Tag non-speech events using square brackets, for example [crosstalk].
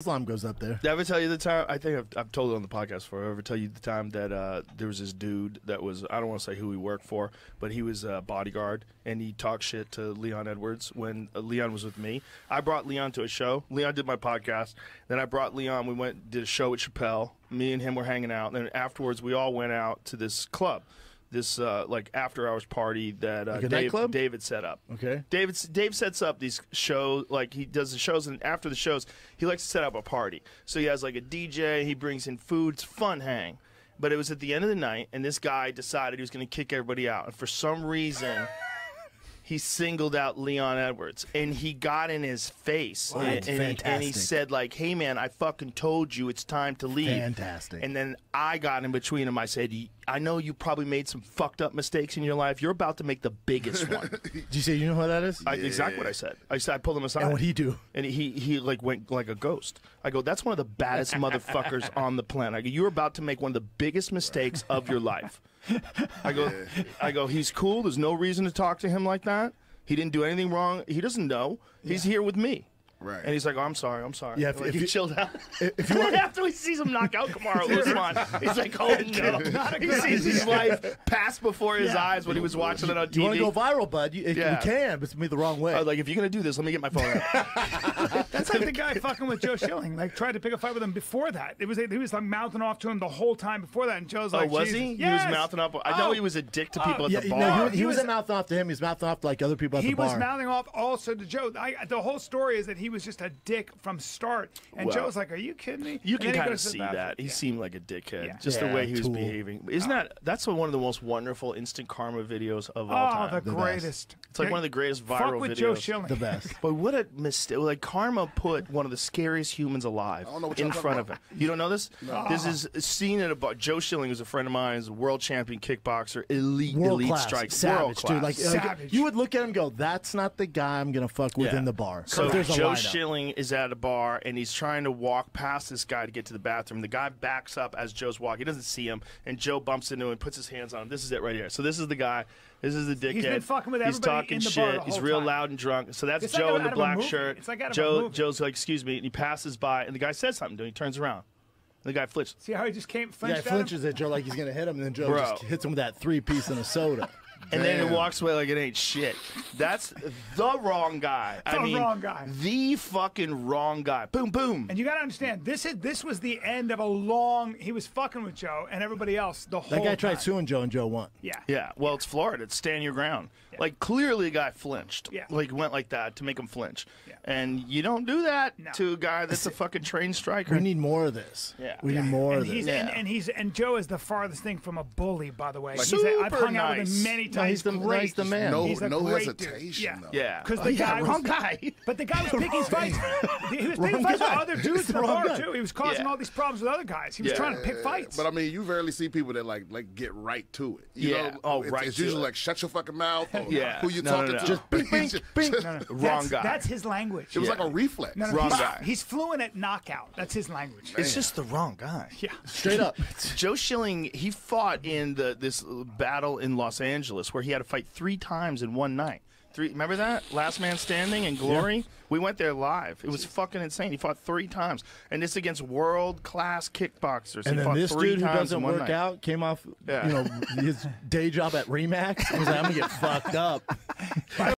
Islam goes up there. Did I ever tell you the time? I think I've, I've told it on the podcast before. I ever tell you the time that uh, there was this dude that was I don't want to say who he worked for, but he was a bodyguard and he talked shit to Leon Edwards when uh, Leon was with me. I brought Leon to a show. Leon did my podcast. Then I brought Leon. We went did a show with Chappelle. Me and him were hanging out. And then afterwards, we all went out to this club. This uh, like after hours party that uh, Like Dave, nightclub? David set up. Okay. David Dave sets up these shows like he does the shows and after the shows he likes to set up a party. So he has like a DJ, he brings in food, it's fun hang. But it was at the end of the night and this guy decided he was going to kick everybody out and for some reason [laughs] he singled out Leon Edwards and he got in his face Wow, and, and he, and he said like, "Hey man, I fucking told you it's time to leave." Fantastic. And then I got in between him. I said, "I know you probably made some fucked up mistakes in your life. You're about to make the biggest [laughs] one." Did you say you know who that is? I, Exactly what I said. I said I pulled him aside. And what'd he do? And he he like went like a ghost. I go, that's one of the baddest [laughs] motherfuckers on the planet. I go, you're about to make one of the biggest mistakes of your life. I go, I go, he's cool. There's no reason to talk to him like that. He didn't do anything wrong. He doesn't know. He's here with me. Right. And he's like, oh, I'm sorry, I'm sorry. Yeah, if- Like, if he you- chilled out. [laughs] if [laughs] and then after he sees him knock out Kamaru Usman, he's like, oh no. [laughs] He sees his life pass before his eyes when he was watching it on TV. You want to go viral, bud? You, Yeah. you can, but it's me the wrong way. I was like, if you're gonna do this, let me get my phone out. That's like the guy fucking with Joe Schilling. Like tried to pick a fight with him before that. It was he was like mouthing off to him the whole time before that, and Joe's oh, like, Oh, was Jesus. he? Yes. He was mouthing off. I know Oh. he was a dick to people yeah, at the no, bar. he, he He was, was- not mouthing off to him. He was mouthing off to like other people at He the bar. He was mouthing off also to Joe. I, the whole story is that he was just a dick from start, and Well, Joe's like, "Are you kidding me?" you can then kind of goes to the see that. He Yeah. seemed like a dickhead, Yeah. just the way he was tool. behaving. Isn't that ah. that's one of the most wonderful instant karma videos of all Oh, time? the, The greatest! It's like one of the greatest Fuck viral with videos. Joe Schilling. the best. But what a mistake! Like karma put one of the scariest humans alive don't know what in y'all front of him. You don't know this? This is seen scene at a bar. Joe Schilling, who's a friend of mine, is a world champion kickboxer, elite, World elite class, strike, savage, world class. dude. Like, like, you would look at him, and go, "That's not the guy I'm gonna fuck with Yeah. in the bar. So there's a Joe lineup. Schilling is at a bar and he's trying to walk past this guy to get to the bathroom. The guy backs up as Joe's walking. He doesn't see him, and Joe bumps into him and puts his hands on him. This is it right here. So this is the guy. This is the dickhead. He's been fucking with He's everybody talking in the shit. bar the He's real time. loud and drunk. So that's It's Joe out in the black movie. shirt. It's like out of a Joe. movie. Joe's like, "Excuse me," and he passes by, and the guy says something to him. He turns around. The guy flinches. See how he just came Yeah, flinched he at him? flinches at Joe like he's gonna hit him, and then Joe Bro. just hits him with that three piece and a soda. [laughs] And then Damn. he walks away like it ain't shit. That's the wrong guy. I The mean, wrong guy. The fucking wrong guy. Boom, boom. And you got to understand, this is this was the end of a long. He was fucking with Joe and everybody else the whole. That guy tried time. suing Joe, and Joe won. Yeah. Yeah, well, it's Florida. It's stand your ground. Like clearly, the guy flinched. Yeah. like went like that to make him flinch. Yeah. And you don't do that No. to a guy that's a fucking trained striker. We need more of this. Yeah. we Yeah. need more And of this. and, and he's and Joe is the farthest thing from a bully, by the way. He's Super I've hung out with nice. him many No, times. he's the- great. he's the man. No, He's a no great dude. hesitation. Yeah. though. yeah, Because Oh, the yeah, guy wrong was, guy. [laughs] But the guy was picking fights. He was picking fights guy. with other dudes It's in the the bar guy. too. He was causing Yeah. all these problems with other guys. He was Yeah. trying to pick uh, fights. But I mean, you rarely see people that like like get right to it. You Yeah. Know? Oh, it's, right It's usually it. like shut your fucking mouth. [laughs] Yeah. Who you No, no, talking no. to? Just bing, bing, [laughs] bing. No, no, Wrong guy. That's his language. It was like a reflex. No, no, Wrong guy. He's fluent at knockout. That's his language. It's just the wrong guy. Yeah. Straight up. Joe Schilling, he fought in the this battle in Los Angeles where he had to fight three times in one night. Three, remember that Last Man Standing and Glory? We went there live. It was fucking insane. He fought three times, and this against world class kickboxers. And he then fought this three dude who doesn't work night. out came off, Yeah. you know, his day job at Remax. was like, I'm gonna get fucked up. [laughs]